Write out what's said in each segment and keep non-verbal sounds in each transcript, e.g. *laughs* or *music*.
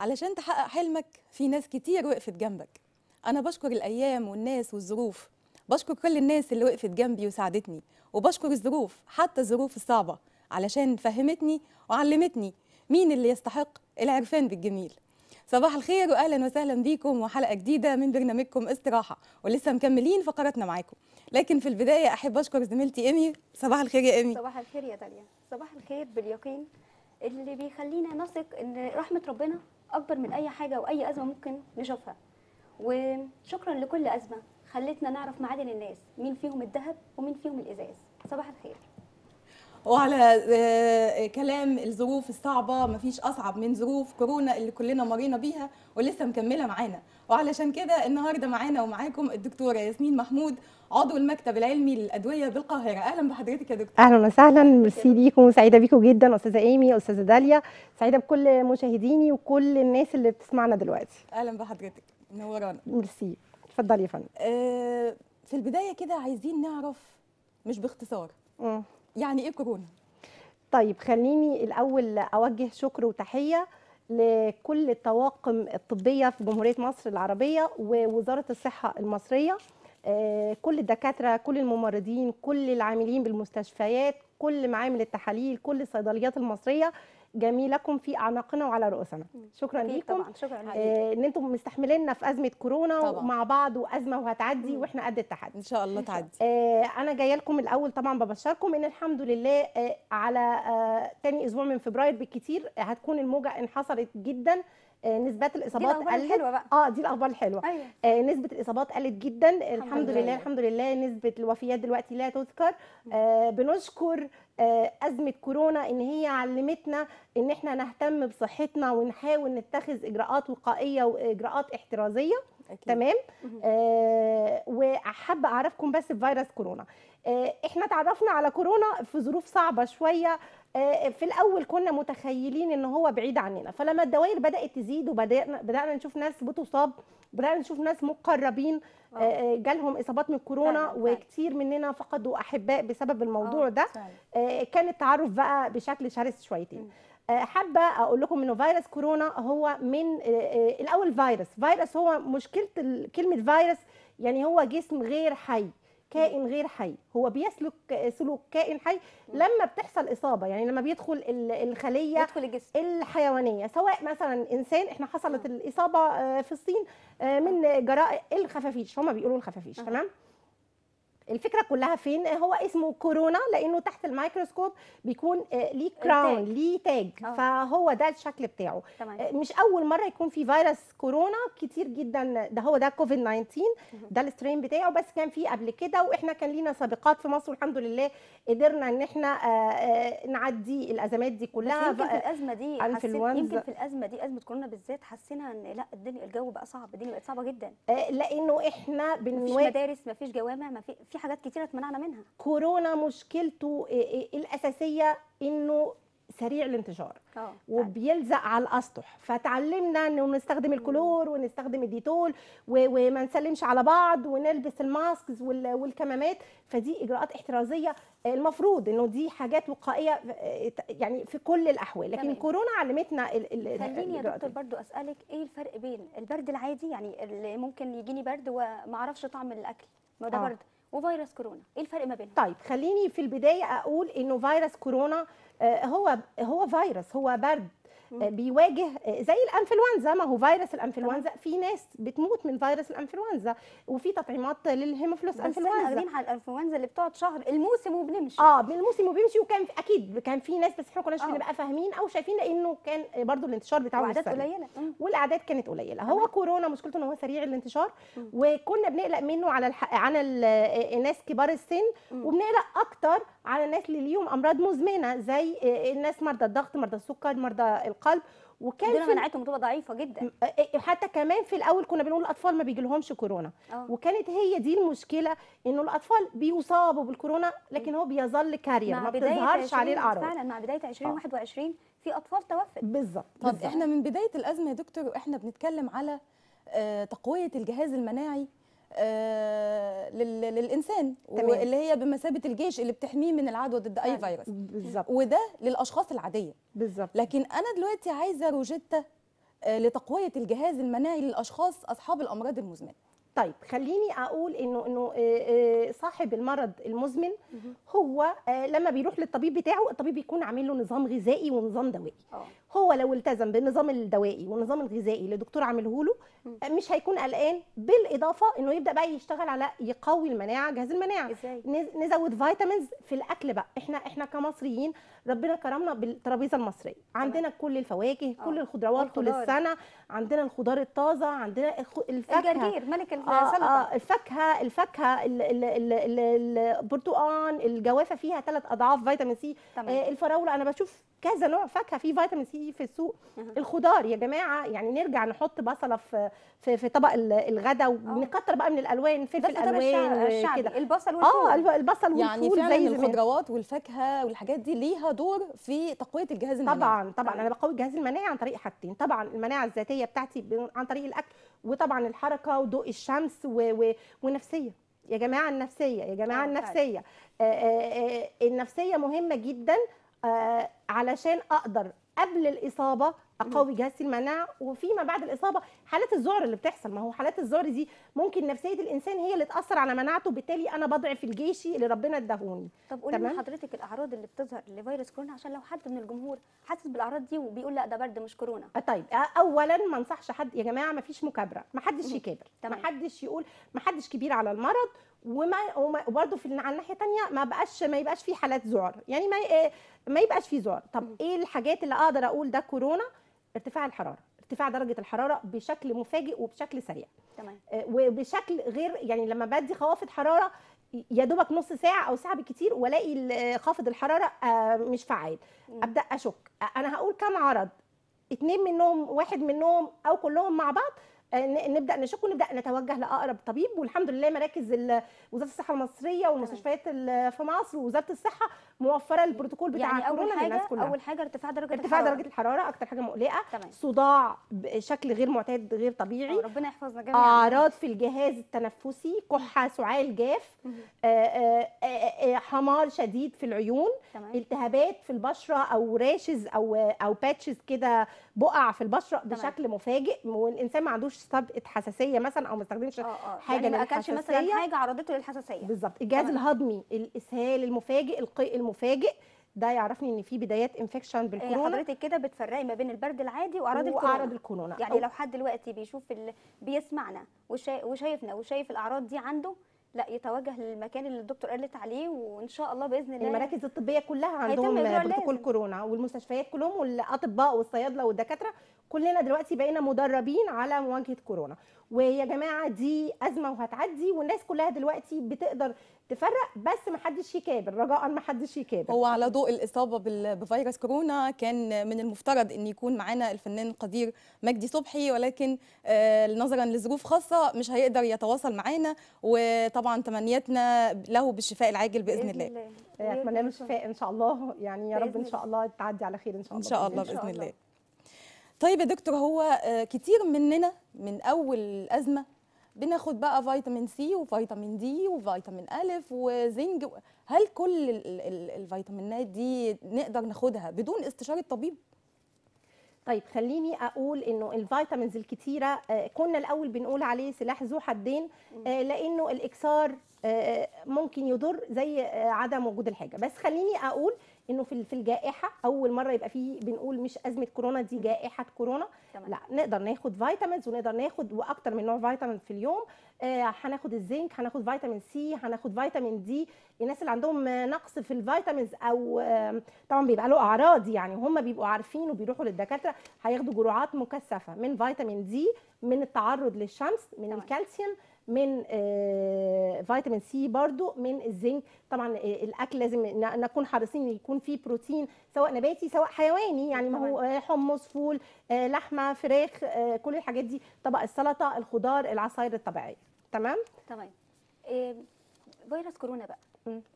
علشان تحقق حلمك في ناس كتير وقفت جنبك. أنا بشكر الأيام والناس والظروف. بشكر كل الناس اللي وقفت جنبي وساعدتني. وبشكر الظروف حتى الظروف الصعبة علشان فهمتني وعلمتني مين اللي يستحق العرفان بالجميل. صباح الخير واهلا وسهلا بيكم وحلقة جديدة من برنامجكم استراحة. ولسه مكملين فقراتنا معاكم. لكن في البداية أحب أشكر زميلتي إيمي. صباح الخير يا إيمي. صباح الخير يا داليا. صباح الخير باليقين اللي بيخلينا نثق إن رحمة ربنا أكبر من أي حاجة وأي أزمة ممكن نشوفها. وشكرا لكل أزمة خلتنا نعرف معادن الناس مين فيهم الذهب ومين فيهم الإزاز. صباح الخير. وعلى آه، كلام الظروف الصعبة مفيش أصعب من ظروف كورونا اللي كلنا مرينا بيها ولسه مكملة معانا. وعلشان كده النهاردة معانا ومعاكم الدكتورة ياسمين محمود عضو المكتب العلمي للأدوية بالقاهرة. أهلا بحضرتك يا دكتور. أهلا وسهلا. ميرسي ليكم وسعيده بيكم جدا أستاذة إيمي أستاذة داليا. سعيدة بكل مشاهديني وكل الناس اللي بتسمعنا دلوقتي. أهلا بحضرتك. منورانا ميرسي. اتفضلي يا فندم. آه، في البداية كده عايزين نعرف مش باختصار. يعني إيه كورونا؟ طيب خليني الأول أوجه شكر وتحية لكل الطواقم الطبية في جمهورية مصر العربية ووزارة الصحة المصرية آه، كل الدكاترة كل الممرضين كل العاملين بالمستشفيات كل معامل التحاليل كل الصيدليات المصرية جميلكم في اعناقنا وعلى رؤوسنا. شكرا ليكم. طبعا. شكرا آه، إن أنتم مستحمليننا في أزمة كورونا طبعاً. مع بعض وأزمة وهتعدي مم. وإحنا قد التحدي. إن شاء الله تعدي. آه، أنا جاية لكم الأول طبعا ببشركم إن الحمد لله آه، على آه، تاني أسبوع من فبراير بالكتير هتكون الموجة انحصرت جدا. نسبات دي الاصابات قلت. الحلوة بقى. آه دي الأخبار الحلوة. أيوه. آه، نسبة الإصابات قلت جدا. الحمد لله. لله الحمد لله نسبة الوفيات دلوقتي لا تذكر. آه، بنشكر آه، أزمة كورونا إن هي علمتنا إن إحنا نهتم بصحتنا ونحاول نتخذ إجراءات وقائية وإجراءات احترازية. أكيد. تمام. آه وحابه أعرفكم بس بفيروس كورونا. آه إحنا تعرفنا على كورونا في ظروف صعبة شوية. آه في الأول كنا متخيلين إن هو بعيد عننا. فلما الدوائر بدأت تزيد وبدانا بدأنا نشوف ناس بتصاب بدأنا نشوف ناس مقربين آه آه، جالهم إصابات من كورونا فعلاً، فعلاً. وكتير مننا فقدوا أحباء بسبب الموضوع آه، ده. فعلا. آه، كان التعرف بقى بشكل شرس شويتين. آه، حابة أقول لكم إنه فيروس كورونا هو من آه، آه، الأول فيروس. فيروس هو مشكلة كلمة فيروس يعني هو جسم غير حي. كائن غير حي هو بيسلك سلوك كائن حي لما بتحصل إصابة يعني لما بيدخل ال- الخلية يدخل الجسم. الحيوانية سواء مثلا إنسان إحنا حصلت الإصابة آه، في الصين آه، من جراء الخفافيش هما بيقولوا الخفافيش. تمام؟ الفكرة كلها فين؟ هو اسمه كورونا لأنه تحت الميكروسكوب بيكون آه، ليه crown. ليه تاج آه. فهو ده الشكل بتاعه. تمام. آه، مش أول مرة يكون في فيروس كورونا كتير جدا ده هو ده كوفيد 19 ده ال strain بتاعه بس كان في قبل كده وإحنا كان لينا سابقات في مصر والحمد لله قدرنا إن إحنا نعدي الأزمات دي كلها. يمكن في الأزمة دي. يمكن في الأزمة دي أزمة كورونا بالذات حسينا إن لأ الدنيا الجو بقى صعب الدنيا بقت صعبة جدا. لأنه إحنا مفيش بنواجه مدارس مفيش جوامع مفي في حاجات كتيرة اتمنعنا منها. كورونا مشكلته آه، آه، الأساسية؟ إنه سريع الانتشار. آه وبيلزق على الأسطح. فتعلمنا إنه نستخدم الكلور ونستخدم الديتول وما نسلمش على بعض ونلبس ال masks وال- والكمامات. فدي إجراءات احترازية. المفروض إنه دي حاجات وقائية آه، يعني في كل الأحوال. لكن تمام. كورونا علمتنا ال- ال- خليني يا دكتور. برضو أسألك إيه الفرق بين البرد العادي يعني اللي ممكن يجيني برد وما أعرفش طعم الأكل؟ ما ده آه. برد. وفيروس كورونا. إيه الفرق ما بينهم؟ طيب خليني في البداية أقول إنه فيروس كورونا آه، هو هو فيروس هو برد. بيواجه آه، زي الانفلونزا ما هو فيروس الانفلونزا في ناس بتموت من فيروس الانفلونزا وفي تطعيمات للهيموفيلوس بس إحنا انفلونزا واخدين على الانفلونزا اللي بتقعد شهر الموسم وبنمشي آه بالموسم وبيمشي وكان في- أكيد كان في ناس بس إحنا كناش آه. بنبقى فاهمين أو شايفين لأنه كان آه، برضو الانتشار بتاعه سريع. قليلة. والأعداد كانت قليلة هو. كورونا مشكلته إن هو سريع الانتشار. وكنا بنقلق منه على الح... ال- الناس كبار السن. وبنقلق أكتر على الناس اللي ليهم أمراض مزمنة زي الناس مرضى الضغط مرضى السكر مرضى القلب. وكان دول في مناعتهم بتبقى ضعيفة جدا. حتى كمان في الأول كنا بنقول الأطفال ما بيجيلهمش كورونا. آه. وكانت هي دي المشكلة إنه الأطفال بيصابوا بالكورونا لكن هو بيظل كارير ما بتظهرش 20 عليه الأعراض. فعلا مع بداية 20 آه. 21 في أطفال توفت. بالظبط. طب. إحنا من بداية الأزمة يا دكتور وإحنا بنتكلم على آه، تقوية الجهاز المناعي آه، للإنسان تمام. واللي هي بمثابة الجيش اللي بتحميه من العدوى ضد أي فعلا. فيروس. بالظبط. وده للأشخاص العادية. بالظبط. لكن أنا دلوقتي عايزة روجيتا آه، لتقوية الجهاز المناعي للأشخاص أصحاب الأمراض المزمنة. طيب خليني أقول إنه إنه آه، آه، صاحب المرض المزمن هو آه، لما بيروح للطبيب بتاعه الطبيب بيكون عامل له نظام غذائي ونظام دوائي. هو لو التزم بالنظام الدوائي والنظام الغذائي اللي الدكتور عامله له آه، مش هيكون قلقان بالإضافة إنه يبدأ بقى يشتغل على يقوي المناعة جهاز المناعة. إزاي؟ نز- نزود فيتامينز في الأكل بقى. إحنا إحنا كمصريين ربنا كرمنا بالترابيزة المصرية. عندنا كل الفواكه كل آه. الخضروات طول. السنة. عندنا الخضار الطازة عندنا الفاكهة. الجرجير ملك آه السلطه آه الفاكهة الفاكهة ال- ال- ال- ال- البرتقال الجوافة فيها ثلاث أضعاف فيتامين C. آه الفراولة أنا بشوف كذا نوع فاكهة فيه فيتامين C في السوق. الخضار. يا جماعة يعني نرجع نحط بصلة في في, في طبق ال- الغداء ونكتر بقى من الألوان فلفل ألوان وكده البصل والفول. آه الب- البصل يعني والفول فعلا زي الخضروات والفاكهة والحاجات دي ليها دور في تقوية الجهاز المناعي. طبعا طبعا. أنا بقوي الجهاز المناعي عن طريق حاجتين. طبعا المناعة الذاتية بتاعتي عن طريق الأكل وطبعا الحركة وضوء الشمس و... و... ونفسية. يا جماعة النفسية يا جماعة آه،. النفسية. آه، آه، آه، النفسية مهمة جدا آه، علشان أقدر قبل الإصابة أقوي جهازي المناعه وفيما بعد الإصابة حالات الذعر اللي بتحصل. ما هو حالات الذعر دي ممكن نفسية الإنسان هي اللي تأثر على مناعته بالتالي أنا بضعف الجيشي اللي ربنا اداهوني. طب قولي تمام. لنا حضرتك الأعراض اللي بتظهر لفيروس كورونا عشان لو حد من الجمهور حاسس بالأعراض دي وبيقول لأ ده برد مش كورونا. آه، طيب. آه، اولا ما انصحش حد يا جماعة ما فيش مكابرة. ما حدش. يكابر. ما. حدش يقول ما حدش كبير على المرض. وما وبرده في على الناحية الثانية ما بقاش ما يبقاش في حالات ذعر. يعني ما ي- ما يبقاش في ذعر. طب. إيه الحاجات اللي أقدر أقول ده كورونا؟ ارتفاع الحرارة. ارتفاع درجة الحرارة بشكل مفاجئ وبشكل سريع. تمام. آه، وبشكل غير يعني لما بدي خوافض حرارة يا دوبك نص ساعة أو ساعة بالكتير والاقي ال- خافض الحرارة آه، مش فعال. أبدأ أشك. أنا هقول كم عرض؟ اتنين منهم واحد منهم أو كلهم مع بعض آه، نبدأ نشك ونبدأ نتوجه لأقرب طبيب. والحمد لله مراكز وزارة الصحة المصرية والمستشفيات ال- في مصر ووزارة الصحة موفرة البروتوكول بتاع يعني أول كورونا للناس حاجة كلها. أول حاجة ارتفاع درجة ارتفاع الحرارة. درجة الحرارة أكتر حاجة مقلقة. تمام. صداع بشكل غير معتاد غير طبيعي. آه، ربنا يحفظنا جميعا. أعراض في الجهاز التنفسي كحة سعال جاف. آه، آه، آه، آه، احمرار شديد في العيون. تمام. التهابات في البشرة أو rashes أو أو patches كده بقع في البشرة بشكل مفاجئ. والإنسان ما عندوش سابقه حساسية مثلا أو ما استخدمش آه آه حاجة يعني ما أكلش مثلا. حاجة عرضته للحساسية بالظبط الجهاز. الهضمي الإسهال المفاجئ القيء المفاجئ ده يعرفني إن في بدايات infection آه، بالكورونا حضرتك كده بتفرقي ما بين البرد العادي وأعراض الكورونا وأعراض الكورونا يعني أو- لو حد دلوقتي بيشوف ال... بيسمعنا وشا... وشايفنا وشايف الأعراض دي عنده لا يتوجه للمكان اللي الدكتور قالت عليه وإن شاء الله بإذن الله المراكز الطبية كلها عندهم بروتوكول. كورونا والمستشفيات كلهم والأطباء والصيادلة والدكاترة كلنا دلوقتي بقينا مدربين على مواجهة كورونا. ويا جماعة دي أزمة وهتعدي والناس كلها دلوقتي بتقدر تفرق بس ما حدش يكابر رجاء ما حدش يكابر. هو على ضوء الإصابة بال- بفيروس كورونا كان من المفترض أن يكون معانا الفنان القدير مجدي صبحي ولكن آه، نظرا لظروف خاصة مش هيقدر يتواصل معانا وطبعا تمنياتنا له بالشفاء العاجل بإذن الله. أتمنى له الشفاء إن شاء الله. يعني يا رب إن شاء الله تعدي على خير إن شاء إن الله شاء بإذن الله إن شاء بإذن الله. الله. طيب يا دكتور هو آه، كتير مننا من أول الأزمة بناخد بقى فيتامين C وفيتامين D وفيتامين ألف وزنك هل كل ال- ال- الفيتامينات دي نقدر ناخدها بدون استشارة طبيب؟ طيب خليني أقول إنه ال vitamins الكتيرة آه، كنا الأول بنقول عليه سلاح ذو حدين آه، لأنه الاكثار ممكن يضر زي عدم وجود الحاجة بس خليني أقول إنه في في الجائحة أول مرة يبقى فيه بنقول مش أزمة كورونا دي جائحة كورونا تمام. لا نقدر ناخد vitamins ونقدر ناخد وأكتر من نوع فيتامين في اليوم آه، هناخد الزنك هناخد فيتامين C هناخد فيتامين D الناس اللي عندهم نقص في ال vitamins أو آه، طبعا بيبقى له أعراض يعني هم بيبقوا عارفين وبيروحوا للدكاترة هياخدوا جرعات مكثفة من فيتامين D من التعرض للشمس من تمام. الكالسيوم من آه، فيتامين C برضو من الزنك. طبعا آه، الأكل لازم نكون حريصين إن يكون فيه بروتين سواء نباتي سواء حيواني يعني ما هو آه، حمص فول لحمة فراخ كل الحاجات دي طبق السلطة الخضار العصاير الطبيعية. تمام؟ تمام إيه فيروس كورونا بقى.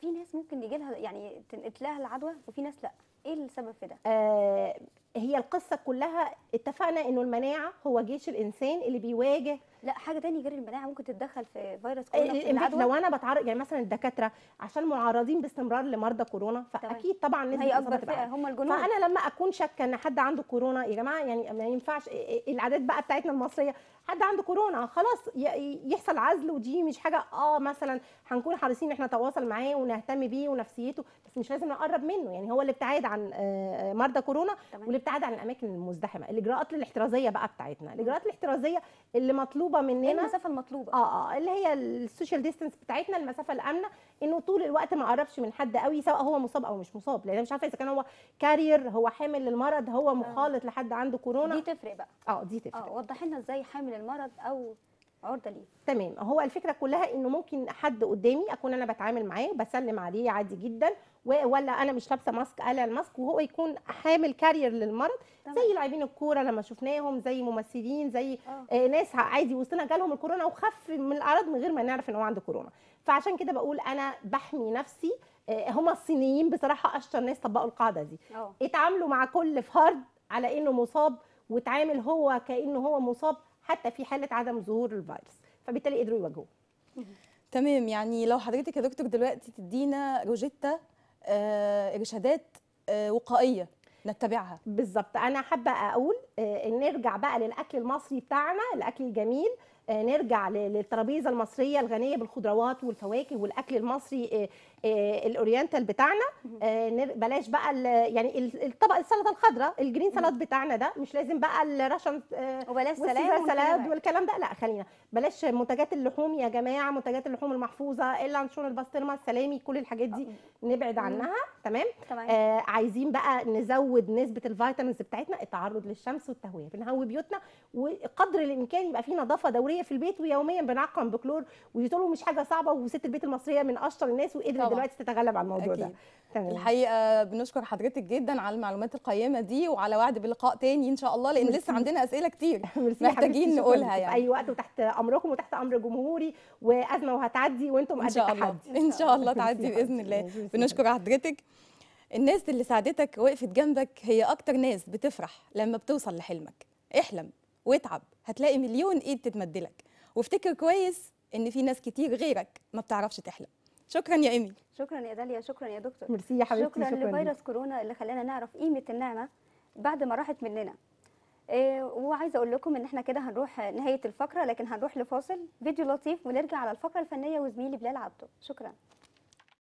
في ناس ممكن يجي لها يعني تنقل لها العدوى وفي ناس لأ. إيه السبب في ده؟ آه، هي القصة كلها اتفقنا إنه المناعة هو جيش الإنسان اللي بيواجه لا حاجة تاني غير المناعة ممكن تتدخل في فيروس كورونا في ال infect العدوى. لو أنا بتعرض يعني مثلا الدكاترة عشان معرضين باستمرار لمرضى كورونا فأكيد طبعا نسبه اكبر فئه. هم الجنود فأنا لما أكون شاكة إن حد عنده كورونا يا جماعة يعني ما ينفعش العادات بقى بتاعتنا المصرية حد عنده كورونا خلاص يحصل عزل ودي مش حاجة آه مثلا هنكون حريصين إن إحنا نتواصل معاه ونهتم بيه ونفسيته بس مش لازم نقرب منه يعني هو الابتعاد عن آه، مرضى كورونا. والابتعاد عن الأماكن المزدحمة. الإجراءات الاحترازية بقى بتاعتنا الإجراءات الاحترازية اللي مطلوبة مننا المسافة المطلوبة. آه آه اللي هي ال social distance بتاعتنا المسافة الآمنة إنه طول الوقت ما أقربش من حد قوي سواء هو مصاب أو مش مصاب. لأن مش عارفة إذا كان هو carrier هو حامل للمرض هو مخالط لحد عنده كورونا. دي تفرق بقى. آه دي تفرق. آه وضحي لنا إزاي حامل المرض أو عرضة ليه. تمام. هو الفكرة كلها إنه ممكن حد قدامي أكون أنا بتعامل معاه بسلم عليه عادي جدا ولا أنا مش لابسة mask قلع ال mask وهو يكون حامل carrier للمرض تمام. زي لاعبين الكورة لما شفناهم زي ممثلين زي آه. آه، ناس عادي وسطنا جالهم الكورونا وخف من الأعراض من غير ما نعرف إن هو عنده كورونا. فعشان كده بقول أنا بحمي نفسي آه، هم الصينيين بصراحة أشطر ناس طبقوا القاعدة دي. آه. اتعاملوا مع كل فرد على إنه مصاب وتعامل هو كأنه هو مصاب حتى في حالة عدم ظهور الفيروس. فبالتالي قدروا يواجهوه. تمام. يعني لو حضرتك يا دكتور دلوقتي تدينا روجيتا آه، إرشادات آه، وقائية نتبعها. بالظبط. أنا حابة أقول آه، إن نرجع بقى للأكل المصري بتاعنا الأكل الجميل. نرجع للترابيزة المصرية الغنية بالخضروات والفواكه والأكل المصري ال oriental بتاعنا آه، بلاش بقى يعني ال- الطبق السلطة الخضراء ال green salad بتاعنا ده مش لازم بقى ال Russian آه، وبلاش سلام salad والكلام ده لا خلينا بلاش منتجات اللحوم يا جماعة منتجات اللحوم المحفوظة اللانشون البسطرمة السلامي كل الحاجات دي نبعد عنها تمام؟ تمام. آه عايزين بقى نزود نسبة ال vitamins بتاعتنا التعرض للشمس والتهوية بنهوي بيوتنا وقدر الإمكان يبقى في نظافة دورية في البيت ويوميا بنعقم بكلور وديتول مش حاجة صعبة وست البيت المصرية من أشطر الناس وقدرت طبعاً. دلوقتي تتغلب على الموضوع ده أكيد. تمام الحقيقة بنشكر حضرتك جدا على المعلومات القيمة دي وعلى وعد بلقاء تاني إن شاء الله لأن. لسه عندنا أسئلة كتير *laughs* محتاجين نقولها. يعني. في أي وقت وتحت أمركم وتحت أمر جمهوري وأزمة وهتعدي وأنتم إن قد التحدي إن شاء الله تعدي بإذن. الله بنشكر حضرتك الناس اللي ساعدتك وقفت جنبك هي أكتر ناس بتفرح لما بتوصل لحلمك احلم واتعب هتلاقي مليون إيد تتمدلك وافتكر كويس إن في ناس كتير غيرك ما بتعرفش تحلم شكرا يا ايمي شكرا يا داليا شكرا يا دكتور. ميرسي يا حبيبتي شكرا, شكرا. لفيروس كورونا اللي خلانا نعرف قيمة النعمة بعد ما راحت مننا. إيه وعايزة أقول لكم إن إحنا كده هنروح نهاية الفقرة لكن هنروح لفاصل. فيديو لطيف ونرجع على الفقرة الفنية وزميلي بلال عبده. شكرا.